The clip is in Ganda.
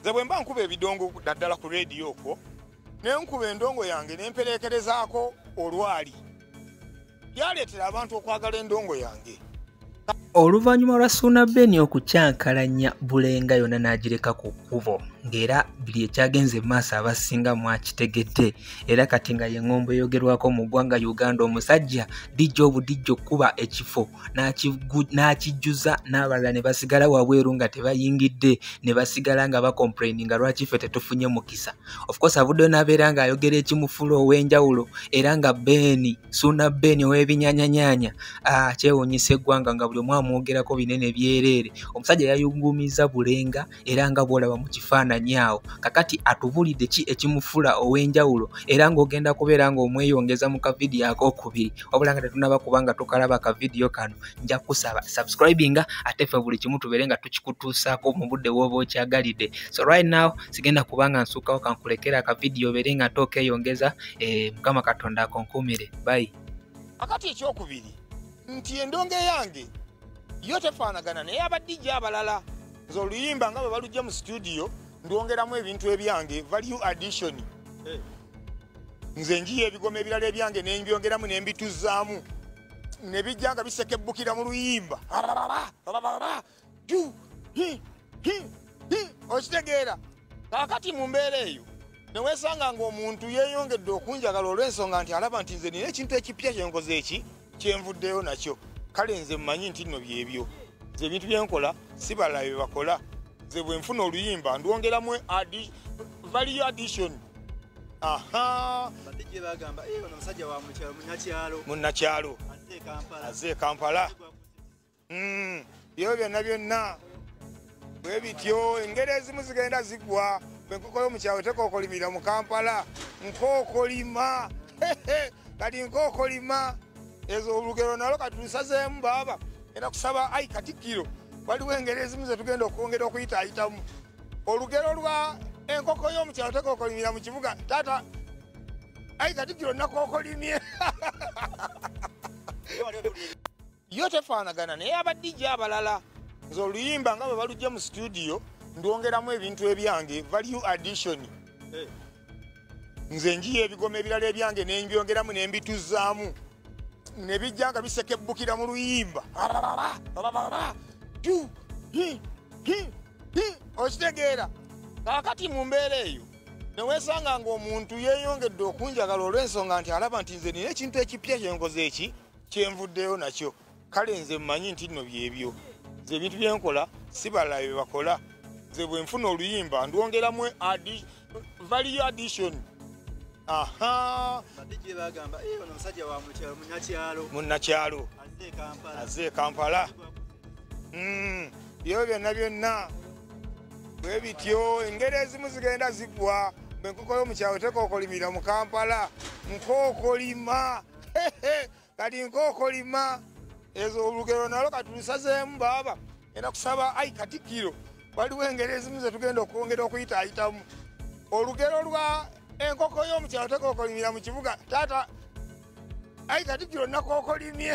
nze bwe mba nkuba ebidongo naddala ku rediyo okwo nenkuba endongo yange nemperekerezaako olwali. Byaleetera abantu okwagala endongo yange oluvannyuma lwa suuna beni okukyankalanya bulenga yonna n'agireka ku kkubo ng'era buli ekyagenze mu maaso abasinga mwakitegedde. Era kati nga ye ŋŋombo eyogerwako mu ggwanga uganda omusajja dijja obudijja okkuba ekifo n'akijjuza n'abalala ne basigala wabweru nga tebayingidde ne basigala nga bakomplaini nga lwaki ffe tetufunye mukisa. Ofcourse avuddeyo n'abeera ng'ayogera ekimufula ow'enjawulo era nga beeni suuna beeni ow'ebinyanyanyanya kyewuunyisa eggwanga nga buli omu amwogerako binene byereere omusajja yayungumiza bulenga era nga bwolaba mu kifaananyi awo. Kakati atubulidde ki ekimufula ow'enjawulo era ng'ogenda kubeera ng'omweyongeza mu kavidiyo akokubiri wabula nga tetunaba kuba nga tukalaba akavidiyo kano nja kusaba subscribinga ate ffe buli kimu tubeere nga tukikutuusaako mu budde wooba okyagalidde. So right now sigenda kuba nga nsuukawo kankulekera akavidiyo obeere nga tookeeyongeza eh, mukama katonda akonkumire bayi akati ekyokubiri nti endongo eyange yo tefaanagana naye abadijja abalala. Nze oluyimba nga bwe balujja mu studio ndwongeramu ebintu ebyange value addition. Nze njiya ebigoma ebirala ebyange nembyongeramu nembituzaamu nebijja nga bisekebbukira mu luyimba. Okitegeera. Kakati mu mbeera eyo newesanga nga omuntu yeyongedde okunjagala olw'ensonga nti alaba nti nze nina ekintu ekipya kyenkoze eki kyenvuddeyo nakyo kale nze mmanyi nti nno byebyo. Nze ebintu byenkola si balala bye bakola. Nze bwe nfuna oluyimba ndwongeramu value addition. Aha. Badde bagamba "Eh, ono omusajja wa mukyalo munnakyalo. Azze kampala. Azze e kampala. Mm, byo byonna byonna. Bwe bityo engeri ezimu zigenda ziggwa bwe nkokola omukyalo tekookolimira mu kampala. Nkookolima. Kati nkookolima ezo olugero nalo kati lusazeemu baaba. Era kusaba ayi katikkiro waliwo engeri ezimu zetugenda okwongera okuyitaayitamu. Olugero lwa enkoko y'omukyalo tekookolimira mu kibuga. Taata ayi katikkiro nakookolimye yo tefaanagana naye abadijja abalala nze oluyimba nga bwe balujja mu studio ndwongeramu ebintu ebyange value addition. Nze njiya ebigoma ebirala ebyange nembyongeramu nembituzaamu nebijja nga bisekebbukira mu luyimba. Okitegeera kakati mu mbeera eyo newesanga nga omuntu yeyongedde okunjagala olw'ensonga nti alaba nti nze nina ekintu ekipya kyenkoze eki? Kyenvuddeyo nakyo. Kale nze mmanyi nti nno byebyo. Nze ebintu byenkola si balala bye bakola. Nze bwe nfuna oluyimba ndwongeramu value addition aha. Badde bagamba "Eh, ono omusajja wa munnakyalo. Munnakyalo. Azze e kampala. Azze e kampala. Mm, byo byonna byonna bwe bityo engeri ezimu zigenda ziggwa bwe nkokola omukyalo tekookolimira mu kampala. Nkookolima kati nkookolima ezo olugero nalo kati lusazeemu baaba. Era kusaba ayi katikkiro. Waliwo engeri ezimu zetugenda okwongera okuyitaayitamu. Olugero lwa enkoko y'omukyalo tekookolimira mu kibuga. Taata ayi katikkiro nakookolimye